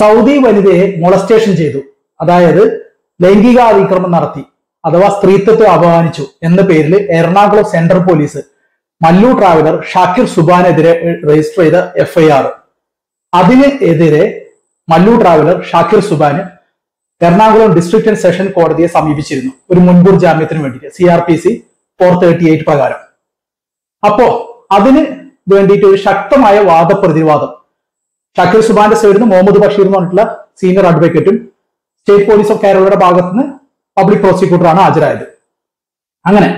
Saudi വനിതയെ molestation ചെയ്തു. അതായത് ലൈംഗിക അതിക്രമം നടത്തി അഥവാ സ്ത്രീത്വത്തെ അപമാനിച്ചു എന്ന പേരിൽ Ernakulam central police Mallu traveller Shakir സുബാനെതിരെ register ചെയ്ത എഫ്ഐആർ അതിനെതിരെ മല്ലു ട്രാവലർ ഷാക്കിർ സുബാന് എറണാകുളം ഡിസ്ട്രിക്ട് ആൻഡ് സെഷൻ കോടതിയെ സമീപിച്ചിരുന്നു. ഒരു മുൻകൂർ ജാമ്യത്തിന് വേണ്ടിയിട്ട്. C R P C four thirty eight പ്രകാരം. അപ്പോ അതിന് വേണ്ടിയിട്ട് ഒരു ശക്തമായ വാദപ്രതിവാദം ഷാക്കിർ സുബാന്റെ സൈഡിൽ നിന്ന് മുഹമ്മദ് ബഷീർ എന്ന് പറഞ്ഞിട്ടുള്ള സീനിയർ അഡ്വക്കേറ്റും സ്റ്റേറ്റ് പോലീസ് ഓഫ് കേരളയുടെ ഭാഗത്ത് നിന്ന് പബ്ലിക് പ്രോസിക്യൂട്ടറാണ് ഹാജരായത്. അങ്ങനെ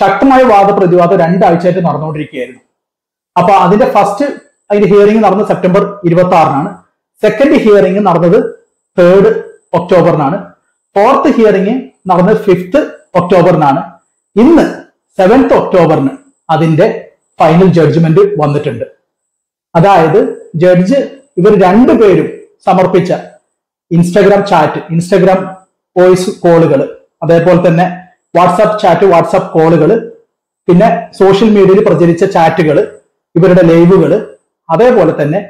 ശക്തമായ വാദപ്രതിവാദം രണ്ടാഴ്ചയായിട്ട് നടന്നുകൊണ്ടിരിക്കുകയായിരുന്നു. അപ്പൊ അതിന്റെ ഫസ്റ്റ് അതിന്റെ ഹിയറിംഗ് നടന്നത് സെപ്റ്റംബർ ഇരുപത്തി ആറിനാണ് സെക്കൻഡ് ഹിയറിംഗ് നടന്നത് തേർഡ് ഒക്ടോബറിനാണ്. ഫോർത്ത് ഹിയറിംഗ് നടന്നത് ഫിഫ്ത്ത് ഒക്ടോബറിനാണ്. ഇന്ന് സെവൻത്ത് ഒക്ടോബറിന് അതിന്റെ ഫൈനൽ ജഡ്ജ്മെന്റ് വന്നിട്ടുണ്ട്. അതായത് ജഡ്ജ് ഇവർ രണ്ടുപേരും സമർപ്പിച്ച ഇൻസ്റ്റഗ്രാം ചാറ്റ് ഇൻസ്റ്റഗ്രാം വോയിസ് കോളുകൾ അതേപോലെ തന്നെ വാട്സാപ്പ് ചാറ്റ് വാട്സാപ്പ് കോളുകൾ പിന്നെ സോഷ്യൽ മീഡിയയിൽ പ്രചരിച്ച ചാറ്റുകൾ ഇവരുടെ ലൈവുകൾ അതേപോലെ തന്നെ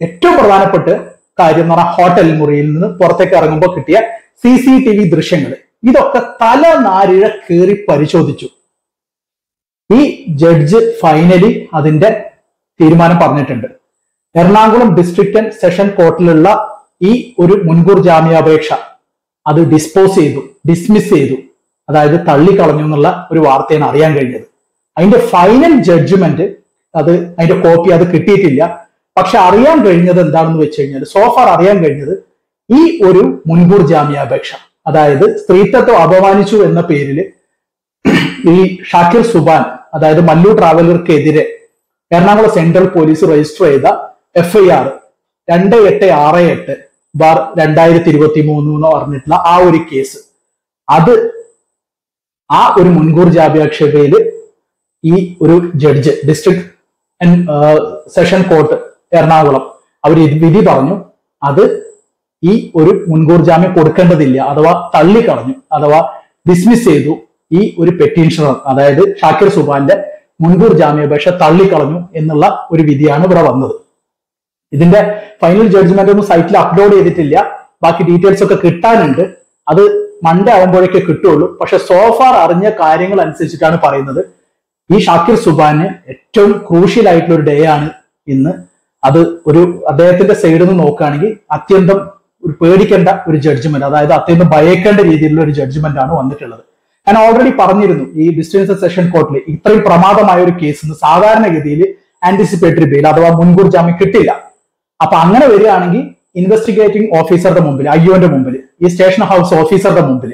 ഏറ്റവും പ്രധാനപ്പെട്ട കാര്യം എന്ന് പറഞ്ഞാൽ ഹോട്ടൽ മുറിയിൽ നിന്ന് പുറത്തേക്ക് ഇറങ്ങുമ്പോൾ കിട്ടിയ സി സി ടി വി ദൃശ്യങ്ങൾ ഇതൊക്കെ തല നാരിഴ കയറി പരിശോധിച്ചു. ഈ ജഡ്ജ് ഫൈനലി അതിന്റെ തീരുമാനം പറഞ്ഞിട്ടുണ്ട്. എറണാകുളം ഡിസ്ട്രിക്ട് സെഷൻ കോർട്ടിലുള്ള ഈ ഒരു മുൻകൂർ ജാമ്യാപേക്ഷ അത് ഡിസ്പോസ് ചെയ്തു ഡിസ്മിസ് ചെയ്തു. അതായത് തള്ളിക്കളഞ്ഞു എന്നുള്ള ഒരു വാർത്തയാണ് അറിയാൻ കഴിഞ്ഞത്. അതിന്റെ ഫൈനൽ ജഡ്ജ്മെന്റ് അത് അതിന്റെ കോപ്പി അത് കിട്ടിയിട്ടില്ല. പക്ഷെ അറിയാൻ കഴിഞ്ഞത് എന്താണെന്ന് വെച്ച് കഴിഞ്ഞാൽ സോഫാർ അറിയാൻ കഴിഞ്ഞത് ഈ ഒരു മുൻകൂർ ജാമ്യാപേക്ഷ അതായത് സ്ത്രീത്വത്തെ അപമാനിച്ചു എന്ന പേരിൽ ഈ ഷാക്കിർ സുബാൻ അതായത് മല്ലു ട്രാവലർക്കെതിരെ എറണാകുളം സെൻട്രൽ പോലീസ് രജിസ്റ്റർ ചെയ്ത എഫ്ഐആർ രണ്ട് എട്ട് ആറ് എട്ട് ബാർ രണ്ടായിരത്തി ഇരുപത്തി മൂന്ന് എന്ന് പറഞ്ഞിട്ടുള്ള ആ ഒരു കേസ് അത് ആ ഒരു മുൻകൂർ ജാമ്യാപേക്ഷയിൽ ഈ ഒരു judge district session court Ernakulam അവർ വിധി പറഞ്ഞു. അത് ഈ ഒരു മുൻകൂർ ജാമ്യം കൊടുക്കേണ്ടതില്ല അഥവാ തള്ളിക്കളഞ്ഞു അഥവാ ഡിസ്മിസ് ചെയ്തു ഈ ഒരു പെറ്റീഷണർ അതായത് ഷാക്കിർ സുബാന്റെ മുൻകൂർ ജാമ്യാപേക്ഷ തള്ളിക്കളഞ്ഞു എന്നുള്ള ഒരു വിധിയാണ് ഇവിടെ വന്നത്. ഇതിന്റെ ഫൈനൽ ജഡ്ജ്മെന്റ് ഒന്നും സൈറ്റിൽ അപ്ലോഡ് ചെയ്തിട്ടില്ല. ബാക്കി ഡീറ്റെയിൽസ് ഒക്കെ കിട്ടാനുണ്ട്. അത് മൺഡേ ആകുമ്പോഴേക്കേ കിട്ടുള്ളൂ പക്ഷെ സോഫാർ അറിഞ്ഞ കാര്യങ്ങൾ അനുസരിച്ചിട്ടാണ് പറയുന്നത്. ഈ ഷാക്കിർ സുബാന് ഏറ്റവും ക്രൂഷ്യൽ ആയിട്ടുള്ള ഒരു ഡേ ആണ് ഇന്ന്. അത് ഒരു അദ്ദേഹത്തിന്റെ സൈഡിൽ നിന്ന് നോക്കുകയാണെങ്കിൽ അത്യന്തം ഒരു പേടിക്കേണ്ട ഒരു ജഡ്ജ്മെന്റ് അതായത് അത്യന്തം ഭയക്കേണ്ട രീതിയിലുള്ള ഒരു ജഡ്ജ്മെന്റ് ആണ് വന്നിട്ടുള്ളത്. ഞാൻ ഓൾറെഡി പറഞ്ഞിരുന്നു ഈ ഡിസ്റ്റൻസ് സെഷൻ കോർട്ടിൽ ഇത്രയും പ്രമാദമായ ഒരു കേസിന് സാധാരണഗതിയിൽ ആന്റിസിപ്പേറ്ററി ബെയിൽ അഥവാ മുൻകൂർ ജാമ്യം കിട്ടില്ല അപ്പൊ അങ്ങനെ വരികയാണെങ്കിൽ ഇൻവെസ്റ്റിഗേറ്റിംഗ് ഓഫീസറുടെ മുമ്പിൽ അയ്യോന്റെ മുമ്പിൽ ഈ സ്റ്റേഷൻ ഹൗസ് ഓഫീസറുടെ മുമ്പിൽ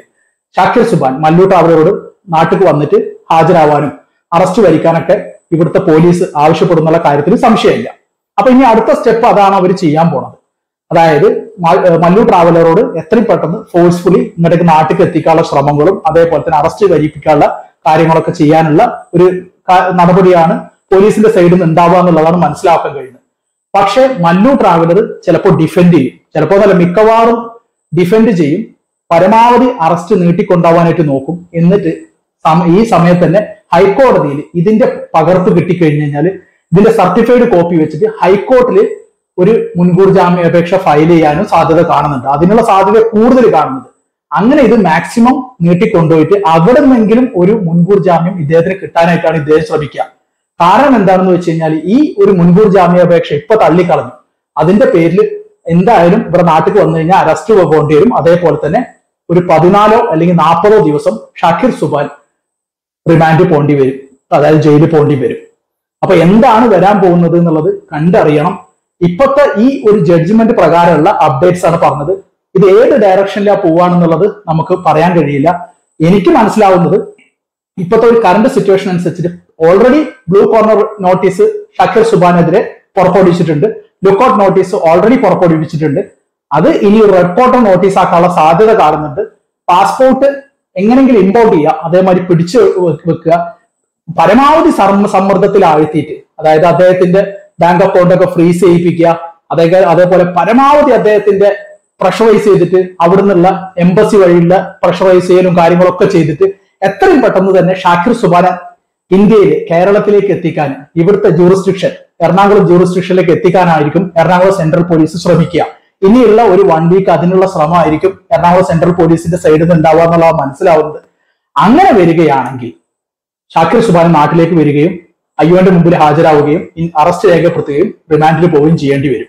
ഷാക്കിർ സുബാൻ മല്ലൂട്ട് അവരോട് നാട്ടിൽ വന്നിട്ട് ഹാജരാവാനും അറസ്റ്റ് വരിക്കാനൊക്കെ ഇവിടുത്തെ പോലീസ് ആവശ്യപ്പെടുന്നുള്ള കാര്യത്തിൽ സംശയമില്ല. അപ്പൊ ഇനി അടുത്ത സ്റ്റെപ്പ് അതാണ് അവർ ചെയ്യാൻ പോണത്. അതായത് മല്ലു ട്രാവലറോട് എത്രയും പെട്ടെന്ന് ഫോഴ്സ്ഫുള്ളി ഇങ്ങോട്ടേക്ക് നാട്ടിലേക്ക് എത്തിക്കാനുള്ള ശ്രമങ്ങളും അതേപോലെ തന്നെ അറസ്റ്റ് വരിപ്പിക്കാനുള്ള കാര്യങ്ങളൊക്കെ ചെയ്യാനുള്ള ഒരു നടപടിയാണ് പോലീസിന്റെ സൈഡിൽ നിന്ന് ഉണ്ടാവുക എന്നുള്ളതാണ് മനസ്സിലാക്കാൻ കഴിയുന്നത്. പക്ഷെ മല്ലു ട്രാവലർ ചിലപ്പോൾ ഡിഫെൻഡ് ചെയ്യും. ചിലപ്പോൾ നല്ല മിക്കവാറും ഡിഫെൻഡ് ചെയ്യും. പരമാവധി അറസ്റ്റ് നീട്ടിക്കൊണ്ടാവാനായിട്ട് നോക്കും. എന്നിട്ട് ഈ സമയത്ത് തന്നെ ഹൈക്കോടതിയിൽ ഇതിന്റെ പകർപ്പ് കിട്ടിക്കഴിഞ്ഞു കഴിഞ്ഞാൽ ഇതിന്റെ സർട്ടിഫൈഡ് കോപ്പി വെച്ചിട്ട് ഹൈക്കോർട്ടിൽ ഒരു മുൻകൂർ ജാമ്യാപേക്ഷ ഫയൽ ചെയ്യാനും സാധ്യത കാണുന്നുണ്ട്. അതിനുള്ള സാധ്യത കൂടുതൽ കാണുന്നത് അങ്ങനെ ഇത് മാക്സിമം നീട്ടിക്കൊണ്ടുപോയിട്ട് അവിടെ നിന്നെങ്കിലും ഒരു മുൻകൂർ ജാമ്യം ഇദ്ദേഹത്തിന് കിട്ടാനായിട്ടാണ് ഇദ്ദേഹം ശ്രമിക്കുക. കാരണം എന്താണെന്ന് വെച്ച് കഴിഞ്ഞാൽ ഈ ഒരു മുൻകൂർ ജാമ്യാപേക്ഷ ഇപ്പൊ തള്ളിക്കളഞ്ഞു. അതിന്റെ പേരിൽ എന്തായാലും ഇവിടെ നാട്ടിൽ വന്നു കഴിഞ്ഞാൽ അറസ്റ്റ് പോകേണ്ടി വരും. അതേപോലെ തന്നെ ഒരു പതിനാലോ അല്ലെങ്കിൽ നാൽപ്പതോ ദിവസം ഷാക്കിർ സുബാൻ റിമാൻഡ് പോകേണ്ടി വരും. അതായത് ജയിലിൽ പോകേണ്ടി വരും. അപ്പൊ എന്താണ് വരാൻ പോകുന്നത് എന്നുള്ളത് കണ്ടറിയണം. ഇപ്പോഴത്തെ ഈ ഒരു ജഡ്ജ്മെന്റ് പ്രകാരമുള്ള അപ്ഡേറ്റ്സ് ആണ് പറഞ്ഞത്. ഇത് ഏത് ഡയറക്ഷനിലാണ് പോവാണെന്നുള്ളത് നമുക്ക് പറയാൻ കഴിയില്ല. എനിക്ക് മനസ്സിലാവുന്നത് ഇപ്പോഴത്തെ ഒരു കറണ്ട് സിറ്റുവേഷൻ അനുസരിച്ചിട്ട് already blue corner notice Shakir സുബാനെതിരെ പുറപ്പെടുവിച്ചിട്ടുണ്ട്. ലുക്കൌട്ട് നോട്ടീസ് ഓൾറെഡി പുറപ്പെടുവിച്ചിട്ടുണ്ട്. അത് ഇനി റെഡ് കോർണർ നോട്ടീസ് ആക്കാനുള്ള സാധ്യത കാണുന്നുണ്ട്. പാസ്പോർട്ട് എങ്ങനെങ്കിലും ഇമ്പോർട്ട് ചെയ്യുക അതേമാതിരി പിടിച്ചു വെക്കുക. പരമാവധി സമ്മർദ്ദത്തിൽ ആഴ്ത്തിയിട്ട്. അതായത് അദ്ദേഹത്തിന്റെ ബാങ്ക് അക്കൗണ്ട് ഒക്കെ ഫ്രീസ് ചെയ്യിപ്പിക്കുക. അതേ അതേപോലെ പരമാവധി അദ്ദേഹത്തിന്റെ പ്രഷറൈസ് ചെയ്തിട്ട് അവിടെ നിന്നുള്ള എംബസി വഴിയുള്ള പ്രഷറൈസ് ചെയ്യലും കാര്യങ്ങളൊക്കെ ചെയ്തിട്ട് എത്രയും പെട്ടെന്ന് തന്നെ ഷാക്കിർ സുബാന ഇന്ത്യയിൽ കേരളത്തിലേക്ക് എത്തിക്കാൻ ഇവിടുത്തെ ജൂറിസ്ട്രിക്ഷൻ എറണാകുളം ജൂറിസ്ട്രിക്ഷനിലേക്ക് എത്തിക്കാനായിരിക്കും എറണാകുളം സെൻട്രൽ പോലീസ് ശ്രമിക്കുക. ഇനിയുള്ള ഒരു വൺ വീക്ക് അതിനുള്ള ശ്രമമായിരിക്കും എറണാകുളം സെൻട്രൽ പോലീസിന്റെ സൈഡിൽ നിന്ന് ഉണ്ടാവുക എന്നുള്ളത് മനസ്സിലാവുന്നത്. അങ്ങനെ വരികയാണെങ്കിൽ ഷാക്കിർ സുബാൻ നാട്ടിലേക്ക് വരികയും അയ്യോന്റെ മുമ്പിൽ ഹാജരാവുകയും അറസ്റ്റ് രേഖപ്പെടുത്തുകയും റിമാൻഡിൽ പോവുകയും ചെയ്യേണ്ടി വരും.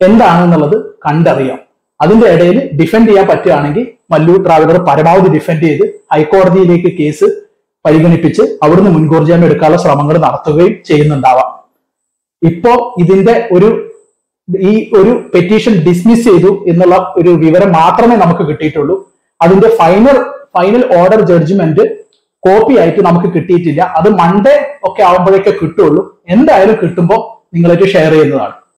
എന്താണെന്നുള്ളത് കണ്ടറിയാം. അതിന്റെ ഇടയിൽ ഡിഫെൻഡ് ചെയ്യാൻ പറ്റുകയാണെങ്കിൽ മല്ലു ട്രാവലർ പരമാവധി ഡിഫെൻഡ് ചെയ്ത് ഹൈക്കോടതിയിലേക്ക് കേസ് പരിഗണിപ്പിച്ച് അവിടുന്ന് മുൻകൂർ ജാമ്യം എടുക്കാനുള്ള ശ്രമങ്ങൾ നടത്തുകയും ചെയ്യുന്നുണ്ടാവാം. ഇപ്പോ ഇതിന്റെ ഒരു ഈ ഒരു പെറ്റീഷൻ ഡിസ്മിസ് ചെയ്തു എന്നുള്ള ഒരു വിവരം മാത്രമേ നമുക്ക് കിട്ടിയിട്ടുള്ളൂ. അതിന്റെ final final order judgement copy ആയിട്ട് നമുക്ക് കിട്ടിയിട്ടില്ല. അത് മൺഡേ ഒക്കെ ആവുമ്പോഴേക്കെ കിട്ടുള്ളൂ. എന്തായാലും കിട്ടുമ്പോൾ നിങ്ങളായിട്ട് ഷെയർ ചെയ്യുന്നതാണ്.